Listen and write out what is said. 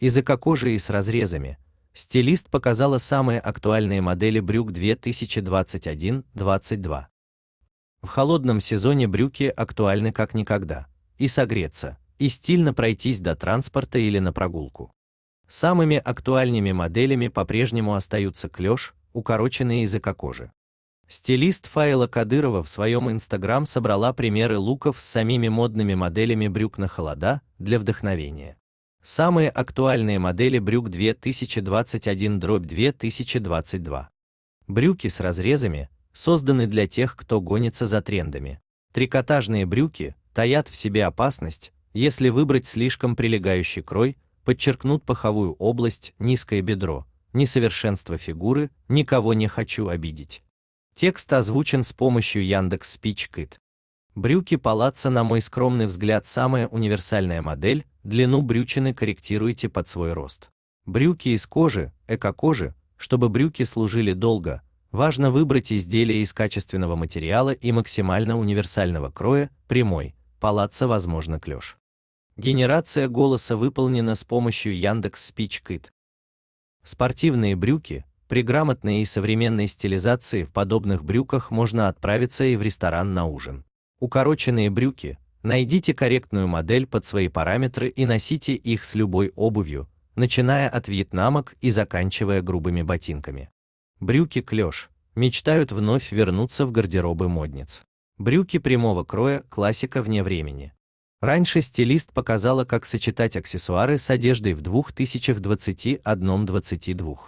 из эко-кожи и с разрезами, стилист показала самые актуальные модели брюк 2021-22. В холодном сезоне брюки актуальны как никогда. И согреться, и стильно пройтись до транспорта или на прогулку. Самыми актуальными моделями по-прежнему остаются клеш, укороченные языка кожи. Стилист Фаила Кадырова в своем инстаграм собрала примеры луков с самими модными моделями брюк на холода для вдохновения. Самые актуальные модели брюк 2021-2022. Брюки с разрезами созданы для тех, кто гонится за трендами. Трикотажные брюки таят в себе опасность, если выбрать слишком прилегающий крой, подчеркнут паховую область, низкое бедро, несовершенство фигуры, никого не хочу обидеть. Текст озвучен с помощью Яндекс Speech Брюки палаца, на мой скромный взгляд, самая универсальная модель, длину брючины корректируйте под свой рост. Брюки из кожи, эко-кожи, чтобы брюки служили долго, важно выбрать изделие из качественного материала и максимально универсального кроя, прямой, палаца возможно клеш. Генерация голоса выполнена с помощью Яндекс Speech Спортивные брюки, при грамотной и современной стилизации в подобных брюках можно отправиться и в ресторан на ужин. Укороченные брюки. Найдите корректную модель под свои параметры и носите их с любой обувью, начиная от вьетнамок и заканчивая грубыми ботинками. Брюки клеш. Мечтают вновь вернуться в гардеробы модниц. Брюки прямого кроя, классика вне времени. Раньше стилист показала, как сочетать аксессуары с одеждой в 2021-22.